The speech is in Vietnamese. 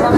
lắm